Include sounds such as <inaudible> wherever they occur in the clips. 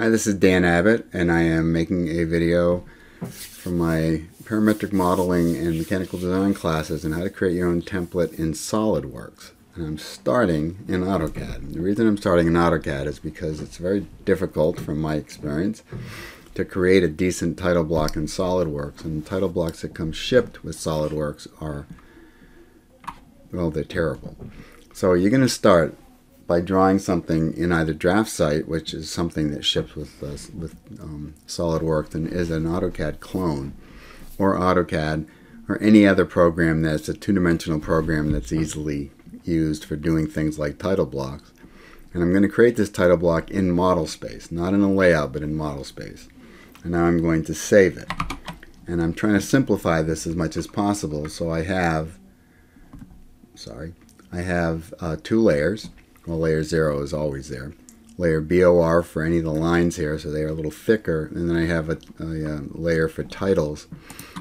Hi, this is Dan Abbott, and I am making a video for my parametric modeling and mechanical design classes on how to create your own template in SolidWorks. And I'm starting in AutoCAD. The reason I'm starting in AutoCAD is because it's very difficult, from my experience, to create a decent title block in SolidWorks. And the title blocks that come shipped with SolidWorks are, well, they're terrible. So you're going to start by drawing something in either DraftSight, which is something that ships with uh, with um, SolidWorks and is an AutoCAD clone, or AutoCAD, or any other program that's a two-dimensional program that's easily used for doing things like title blocks. And I'm going to create this title block in model space, not in a layout, but in model space. And now I'm going to save it. And I'm trying to simplify this as much as possible. So I have, sorry, I have uh, two layers. Layer 0 is always there. Layer BOR for any of the lines here, so they are a little thicker. And then I have a, a, a uh, layer for titles.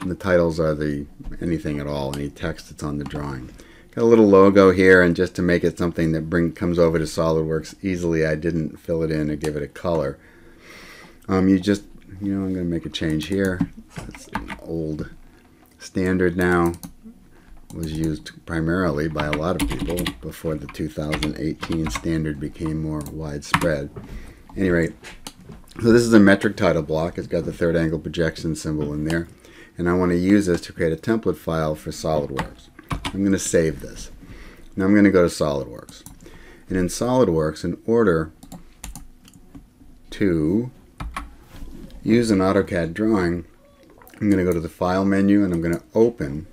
And the titles are the anything at all, any text that's on the drawing. Got a little logo here, and just to make it something that bring comes over to SolidWorks easily, I didn't fill it in or give it a color. Um, you just, you know, I'm going to make a change here. It's an old standard now was used primarily by a lot of people before the 2018 standard became more widespread. At any rate, so this is a metric title block. It's got the third angle projection symbol in there. And I want to use this to create a template file for SolidWorks. I'm going to save this. Now I'm going to go to SolidWorks. And in SolidWorks, in order to use an AutoCAD drawing, I'm going to go to the File menu and I'm going to open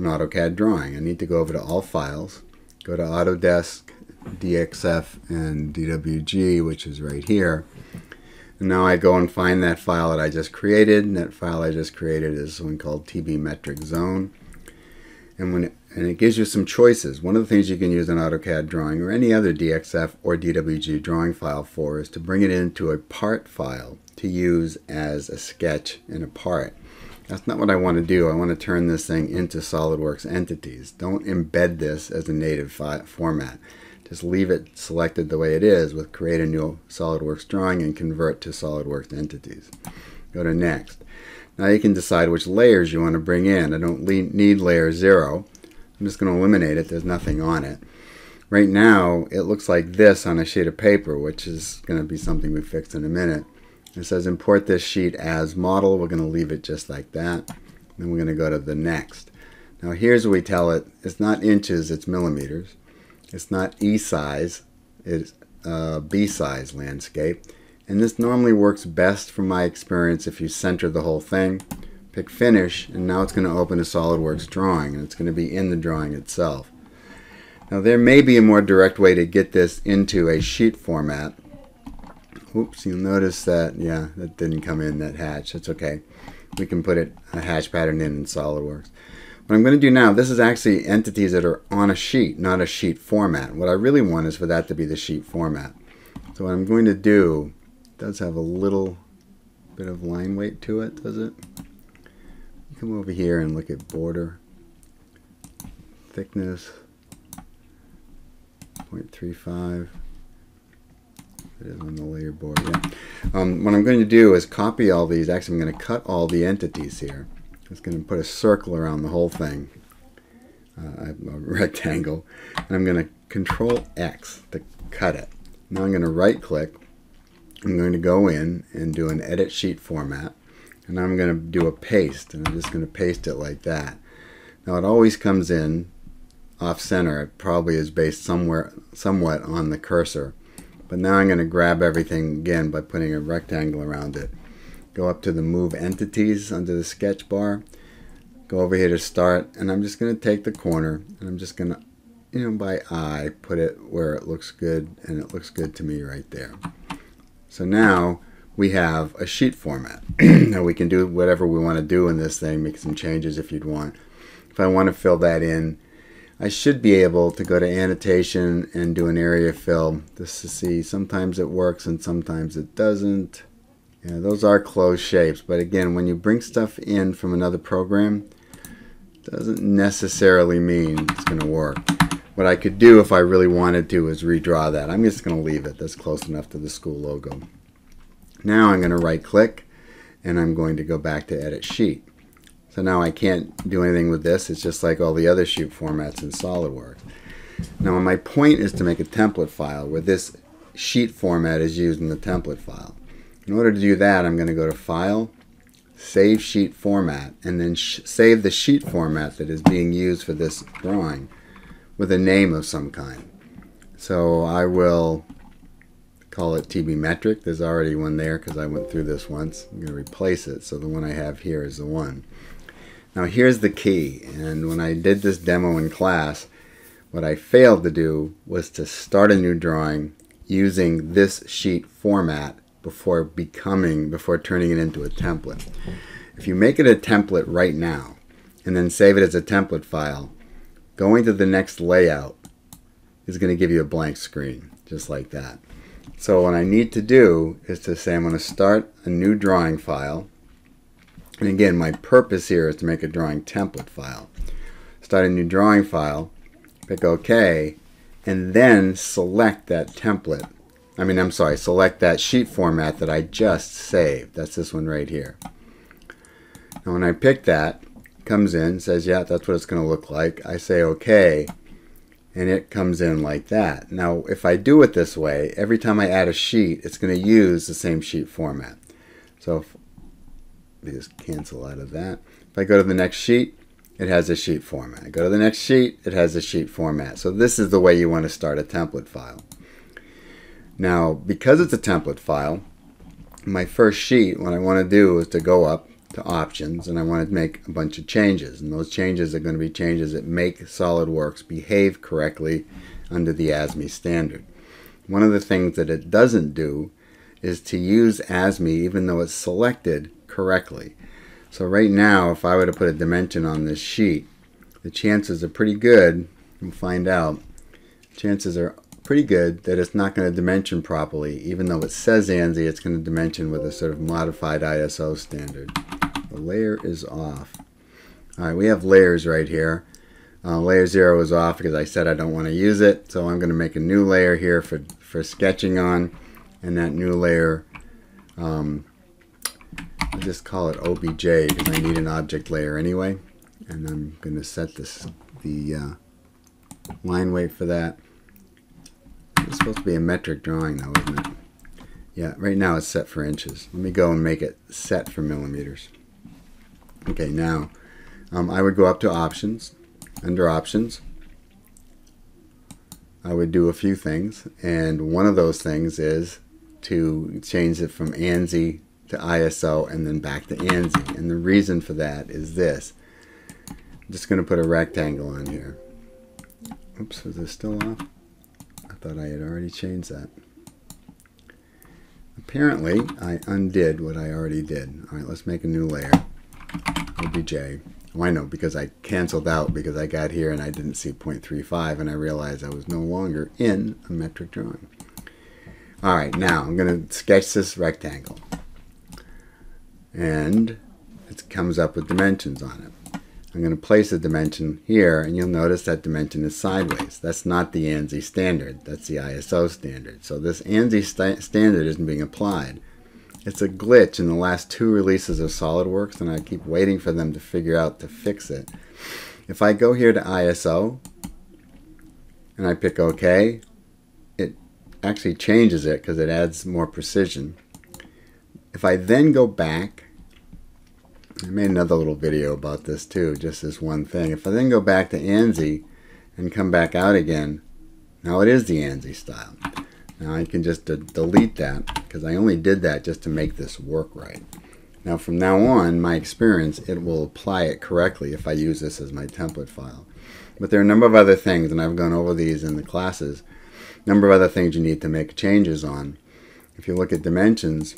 an AutoCAD drawing. I need to go over to all files, go to Autodesk, DXF, and DWG, which is right here. And now I go and find that file that I just created. And that file I just created is one called TB Metric Zone. And when it, and it gives you some choices. One of the things you can use an AutoCAD drawing or any other DXF or DWG drawing file for is to bring it into a part file to use as a sketch in a part. That's not what I want to do. I want to turn this thing into SOLIDWORKS entities. Don't embed this as a native format. Just leave it selected the way it is with create a new SOLIDWORKS drawing and convert to SOLIDWORKS entities. Go to next. Now you can decide which layers you want to bring in. I don't need layer 0. I'm just going to eliminate it. There's nothing on it. Right now it looks like this on a sheet of paper which is going to be something we fix in a minute. It says import this sheet as model. We're going to leave it just like that. Then we're going to go to the next. Now here's what we tell it. It's not inches, it's millimeters. It's not E size, it's uh, B size landscape. And this normally works best from my experience if you center the whole thing. Pick finish and now it's going to open a SolidWorks drawing and it's going to be in the drawing itself. Now there may be a more direct way to get this into a sheet format Oops, you'll notice that, yeah, that didn't come in, that hatch. That's okay. We can put it a hatch pattern in in SOLIDWORKS. What I'm going to do now, this is actually entities that are on a sheet, not a sheet format. What I really want is for that to be the sheet format. So what I'm going to do, does have a little bit of line weight to it, does it? Come over here and look at border, thickness, 0.35 it is on the layer board. Yeah. Um, what I'm going to do is copy all these. Actually, I'm going to cut all the entities here. I'm just going to put a circle around the whole thing, uh, a <laughs> rectangle, and I'm going to Control X to cut it. Now I'm going to right click. I'm going to go in and do an edit sheet format, and I'm going to do a paste, and I'm just going to paste it like that. Now it always comes in off center. It probably is based somewhere, somewhat on the cursor. But now I'm going to grab everything again by putting a rectangle around it. Go up to the Move Entities under the sketch bar. Go over here to Start, and I'm just going to take the corner, and I'm just going to, you know, by eye, put it where it looks good, and it looks good to me right there. So now we have a sheet format. <clears throat> now we can do whatever we want to do in this thing, make some changes if you'd want. If I want to fill that in, I should be able to go to annotation and do an area fill just to see sometimes it works and sometimes it doesn't. Yeah, those are closed shapes, but again, when you bring stuff in from another program, doesn't necessarily mean it's going to work. What I could do if I really wanted to is redraw that. I'm just going to leave it. That's close enough to the school logo. Now I'm going to right click and I'm going to go back to edit sheet. So now I can't do anything with this. It's just like all the other sheet formats in SolidWorks. Now my point is to make a template file where this sheet format is used in the template file. In order to do that, I'm going to go to File, Save Sheet Format, and then save the sheet format that is being used for this drawing with a name of some kind. So I will call it TB metric. There's already one there because I went through this once. I'm going to replace it. So the one I have here is the one. Now here's the key. And when I did this demo in class, what I failed to do was to start a new drawing using this sheet format before becoming, before turning it into a template. If you make it a template right now and then save it as a template file, going to the next layout is going to give you a blank screen, just like that. So what I need to do is to say I'm going to start a new drawing file. And again, my purpose here is to make a drawing template file. Start a new drawing file, click OK, and then select that template. I mean, I'm sorry, select that sheet format that I just saved. That's this one right here. Now when I pick that, comes in, says, yeah, that's what it's going to look like. I say OK, and it comes in like that. Now, if I do it this way, every time I add a sheet, it's going to use the same sheet format. So if we just cancel out of that. If I go to the next sheet, it has a sheet format. I go to the next sheet, it has a sheet format. So this is the way you want to start a template file. Now, because it's a template file, my first sheet, what I want to do is to go up to options and I want to make a bunch of changes and those changes are going to be changes that make SolidWorks behave correctly under the ASME standard. One of the things that it doesn't do is to use ASME even though it's selected correctly. So right now if I were to put a dimension on this sheet the chances are pretty good, we'll find out, chances are pretty good that it's not going to dimension properly even though it says ANSI it's going to dimension with a sort of modified ISO standard. The layer is off. Alright, we have layers right here. Uh, layer 0 is off because I said I don't want to use it. So I'm going to make a new layer here for, for sketching on. And that new layer, um, I'll just call it OBJ because I need an object layer anyway. And I'm going to set this the uh, line weight for that. It's supposed to be a metric drawing though, isn't it? Yeah, right now it's set for inches. Let me go and make it set for millimeters. Okay, now um, I would go up to options. Under options, I would do a few things, and one of those things is to change it from ANSI to ISO and then back to ANSI. And the reason for that is this. I'm just going to put a rectangle on here. Oops, is this still off? I thought I had already changed that. Apparently, I undid what I already did. All right, let's make a new layer. OBJ. Oh, I know, because I canceled out because I got here and I didn't see 0.35 and I realized I was no longer in a metric drawing. All right, now I'm going to sketch this rectangle. And it comes up with dimensions on it. I'm going to place a dimension here, and you'll notice that dimension is sideways. That's not the ANSI standard. That's the ISO standard. So this ANSI st standard isn't being applied. It's a glitch in the last two releases of SolidWorks, and I keep waiting for them to figure out to fix it. If I go here to ISO, and I pick OK, it actually changes it because it adds more precision. If I then go back, I made another little video about this too, just this one thing. If I then go back to ANSI and come back out again, now it is the ANSI style. Now I can just delete that because I only did that just to make this work right. Now from now on, my experience, it will apply it correctly if I use this as my template file. But there are a number of other things, and I've gone over these in the classes, a number of other things you need to make changes on. If you look at dimensions,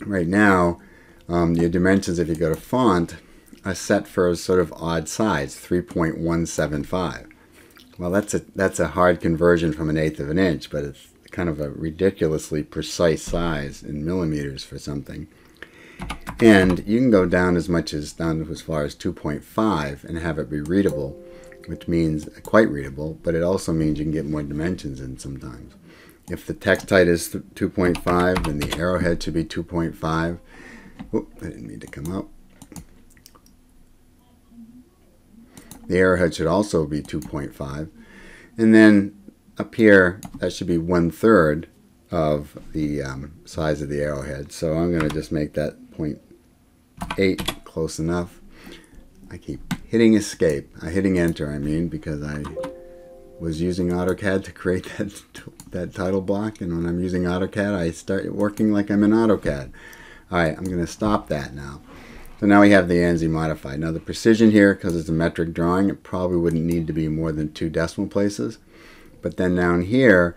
right now, um, dimensions, if you go to font, are set for a sort of odd size, 3.175. Well, that's a that's a hard conversion from an eighth of an inch, but it's kind of a ridiculously precise size in millimeters for something. And you can go down as much as down as far as 2.5 and have it be readable, which means quite readable, but it also means you can get more dimensions in sometimes. If the text height is 2.5, then the arrowhead should be 2.5. Oop, I didn't mean to come up. The arrowhead should also be 2.5. And then up here, that should be one third of the um, size of the arrowhead. So I'm going to just make that 0.8 close enough. I keep hitting escape. I'm hitting enter, I mean, because I was using AutoCAD to create <laughs> that, that title block. And when I'm using AutoCAD, I start working like I'm in AutoCAD. All right, I'm going to stop that now. So now we have the ANSI modified. Now the precision here, because it's a metric drawing, it probably wouldn't need to be more than two decimal places. But then down here,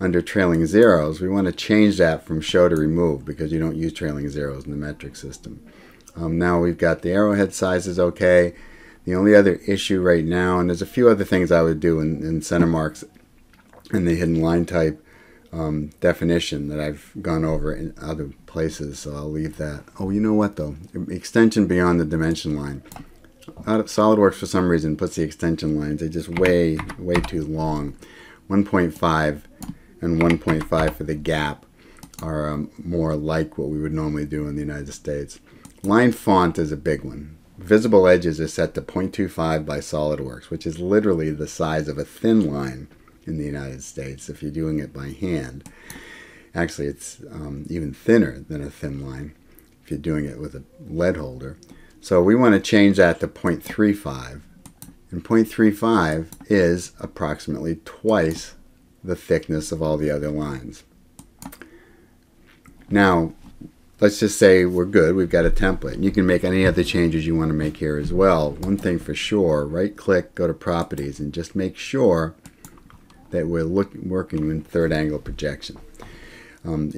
under trailing zeros, we want to change that from show to remove because you don't use trailing zeros in the metric system. Um, now we've got the arrowhead size is okay. The only other issue right now, and there's a few other things I would do in, in Centermarks and the hidden line type um, definition that I've gone over in other places, so I'll leave that. Oh, you know what though? Extension beyond the dimension line. SolidWorks for some reason puts the extension lines, they're just way, way too long. 1.5 and 1.5 for the gap are um, more like what we would normally do in the United States. Line font is a big one. Visible edges are set to 0.25 by SolidWorks, which is literally the size of a thin line in the United States if you're doing it by hand. Actually, it's um, even thinner than a thin line if you're doing it with a lead holder. So we want to change that to 0.35. And 0.35 is approximately twice the thickness of all the other lines. Now, let's just say we're good, we've got a template. And you can make any other changes you want to make here as well. One thing for sure, right click, go to properties, and just make sure that we're look, working in third angle projection. Um,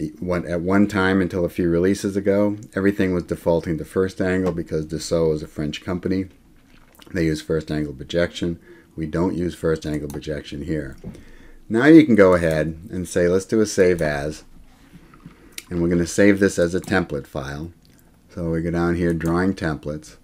at one time, until a few releases ago, everything was defaulting to first angle because Dassault is a French company. They use first angle projection. We don't use first angle projection here. Now you can go ahead and say, let's do a save as. And we're going to save this as a template file. So we go down here, drawing templates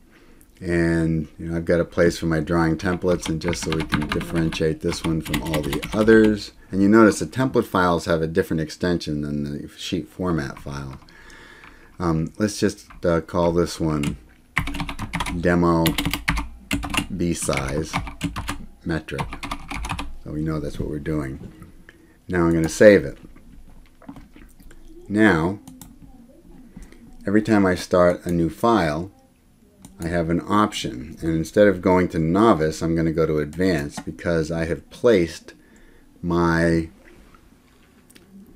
and you know, I've got a place for my drawing templates and just so we can differentiate this one from all the others. And you notice the template files have a different extension than the sheet format file. Um, let's just uh, call this one demo B size metric. So we know that's what we're doing. Now I'm going to save it. Now every time I start a new file I have an option. And instead of going to novice, I'm going to go to advanced because I have placed my,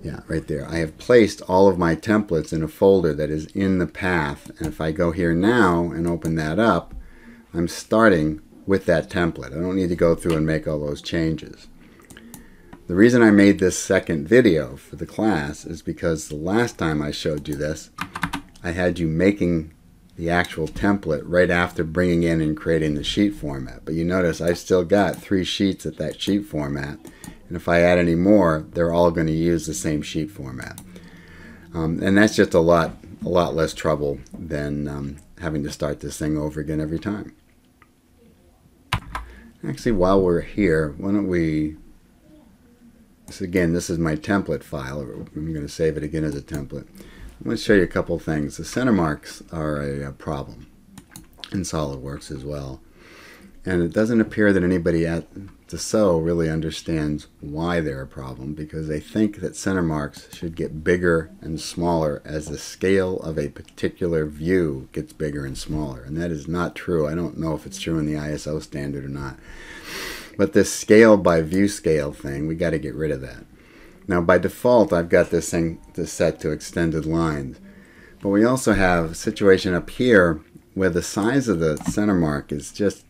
yeah, right there. I have placed all of my templates in a folder that is in the path. And if I go here now and open that up, I'm starting with that template. I don't need to go through and make all those changes. The reason I made this second video for the class is because the last time I showed you this, I had you making the actual template right after bringing in and creating the sheet format. But you notice I've still got three sheets at that sheet format. And if I add any more, they're all going to use the same sheet format. Um, and that's just a lot, a lot less trouble than um, having to start this thing over again every time. Actually, while we're here, why don't we, this again, this is my template file. I'm going to save it again as a template. I'm going to show you a couple things. The center marks are a, a problem in SOLIDWORKS as well. And it doesn't appear that anybody at the Dassault really understands why they're a problem because they think that center marks should get bigger and smaller as the scale of a particular view gets bigger and smaller. And that is not true. I don't know if it's true in the ISO standard or not. But this scale by view scale thing, we got to get rid of that. Now by default I've got this thing to set to extended lines. But we also have a situation up here where the size of the center mark is just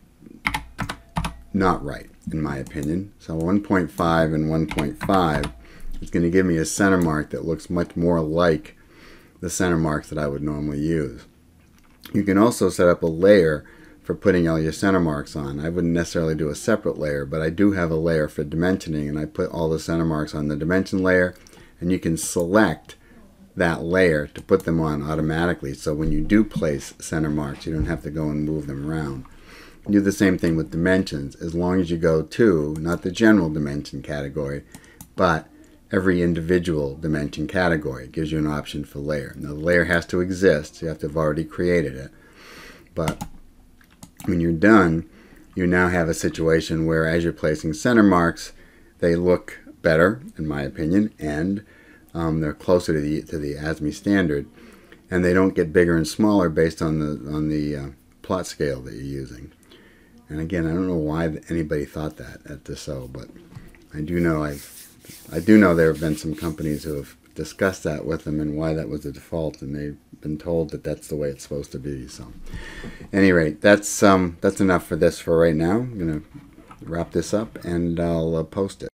not right in my opinion. So 1.5 and 1.5 is going to give me a center mark that looks much more like the center marks that I would normally use. You can also set up a layer for putting all your center marks on. I wouldn't necessarily do a separate layer, but I do have a layer for dimensioning and I put all the center marks on the dimension layer and you can select that layer to put them on automatically so when you do place center marks you don't have to go and move them around. You do the same thing with dimensions as long as you go to, not the general dimension category, but every individual dimension category. It gives you an option for layer. Now the layer has to exist. You have to have already created it. But when you're done, you now have a situation where as you're placing center marks, they look better, in my opinion, and um, they're closer to the to the ASME standard, and they don't get bigger and smaller based on the on the uh, plot scale that you're using. And again, I don't know why anybody thought that at Dassault, but I do know I I do know there have been some companies who have discussed that with them and why that was the default, and they've been told that that's the way it's supposed to be. So, any rate, that's um that's enough for this for right now. I'm gonna wrap this up and I'll uh, post it.